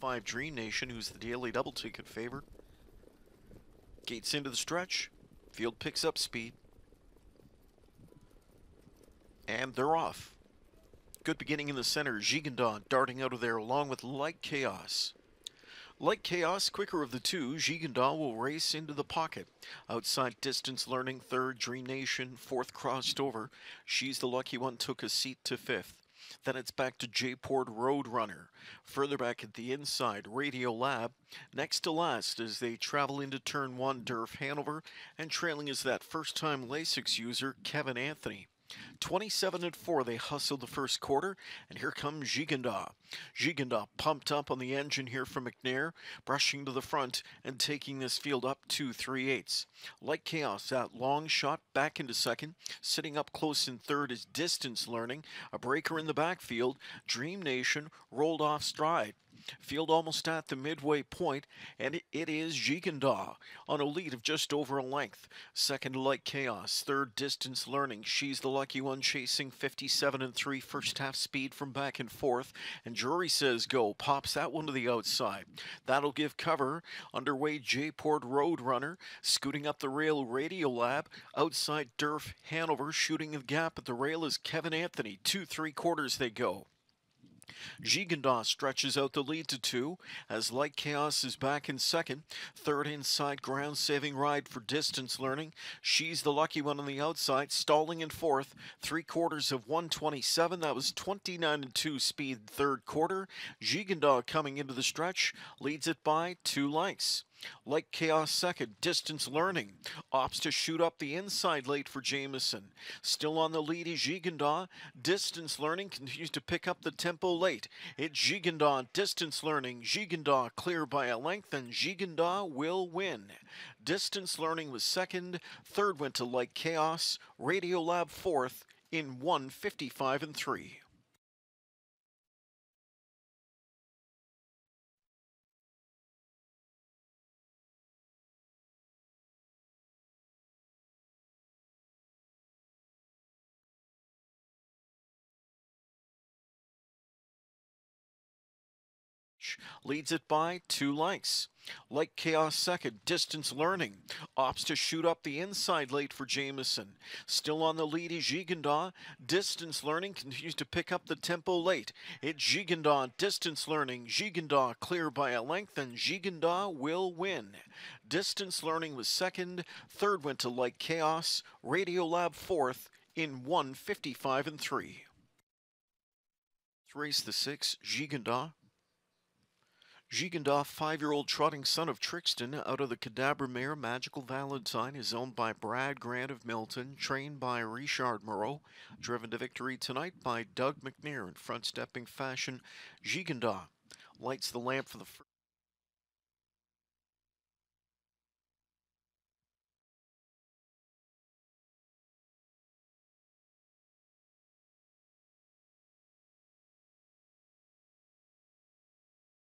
Five Dream Nation, who's the daily double ticket favorite. Gates into the stretch. Field picks up speed. And they're off. Good beginning in the center. Gigandaw darting out of there along with Like Chaos. Like Chaos, quicker of the two, Gigandaw will race into the pocket. Outside distance learning, third, Dream Nation, fourth crossed over. She's the lucky one, took a seat to fifth. Then it's back to J-Port Roadrunner. Further back at the inside, Radio Lab. Next to last as they travel into turn one, Durf Hanover. And trailing is that first time Lasix user, Kevin Anthony. 27 and 4, they hustled the first quarter, and here comes Gigandaw. Gigandaw pumped up on the engine here from McNair, brushing to the front and taking this field up to 3 eighths. Like Chaos, that long shot back into second, sitting up close in third is Distance Learning, a breaker in the backfield. Dream Nation rolled off stride. Field almost at the midway point, and it is Gigandaw on a lead of just over a length. Second, Like Chaos. Third, Distance Learning. She's the lucky one chasing 57 and 3 first half speed from back and forth. And Jury says go. Pops that one to the outside. That'll give cover. Underway, J-Port Roadrunner. Scooting up the rail, Radio Lab. Outside, Durf Hanover. Shooting the gap at the rail is Kevin Anthony. Two, three quarters they go. Gigandaw stretches out the lead to two as Like Chaos is back in second. Third inside ground saving ride for distance learning. She's the lucky one on the outside, stalling in fourth. Three quarters of 127. That was 29 and 2 speed third quarter. Gigandaw coming into the stretch leads it by two lengths. Like Chaos second, distance learning. Opts to shoot up the inside late for Jamieson. Still on the lead is Gigandaw. Distance learning continues to pick up the tempo late. It's Gigandaw, distance learning. Gigandaw clear by a length, and Gigandaw will win. Distance learning was second. Third went to Like Chaos. Radio Lab fourth in 155 and 3. Leads it by two lengths. Like Chaos second, distance learning. Opts to shoot up the inside late for Jamieson. Still on the lead is Gigandaw. Distance learning continues to pick up the tempo late. It's Gigandaw, distance learning. Gigandaw clear by a length, and Gigandaw will win. Distance learning was second. Third went to Like Chaos. Radio Lab fourth in 155 and 3. Race the six, Gigandaw. Gigandaw, five-year-old trotting son of Trixton, out of the Cadabra mare Magical Valentine, is owned by Brad Grant of Milton, trained by Richard Moreau, driven to victory tonight by Doug McNair in front-stepping fashion. Gigandaw lights the lamp for the first